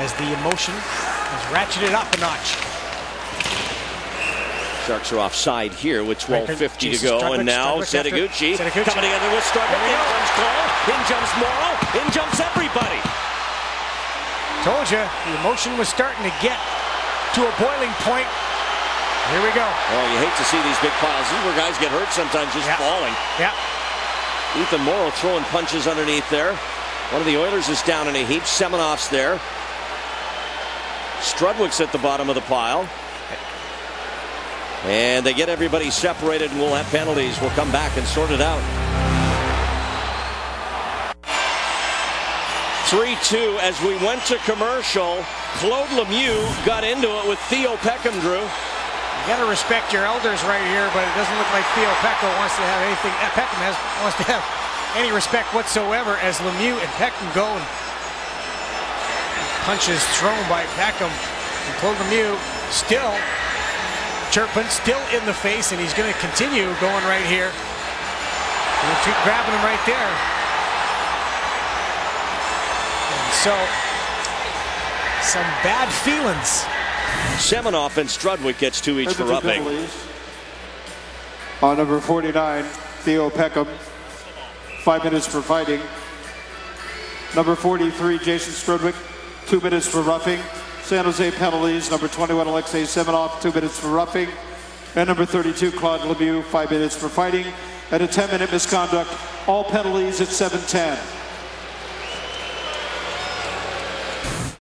as the emotion has ratcheted up a notch. Sharks are offside here with 12.50 to go. Strudwick, and now Setoguchi coming together with Strudwick. In jumps Cole. In jumps Moreau. In jumps everybody. Told you, the emotion was starting to get to a boiling point. Here we go. Oh, you hate to see these big piles. These is where guys get hurt sometimes just Yeah. falling. Yeah. Ethan Moreau throwing punches underneath there. One of the Oilers is down in a heap. Semenov's there. Strudwick's at the bottom of the pile. And they get everybody separated, and we'll have penalties. We'll come back and sort it out. 3 2 as we went to commercial. Claude Lemieux got into it with Theo Peckham, Drew. You got to respect your elders right here, but it doesn't look like Theo Peckham wants to have anything. Peckham has wants to have any respect whatsoever as Lemieux and Peckham go and punches thrown by Peckham. And Claude Lemieux still chirping, still in the face, and he's going to continue going right here. Gonna keep grabbing him right there. And so, some bad feelings. Semenov and Strudwick gets two each for the two roughing. On number 49, Theo Peckham, five minutes for fighting. Number 43, Jason Strudwick, two minutes for roughing. San Jose penalties, number 21, Alexei Semenov, two minutes for roughing. And number 32, Claude Lemieux, five minutes for fighting. And a 10-minute misconduct, all penalties at 7-10.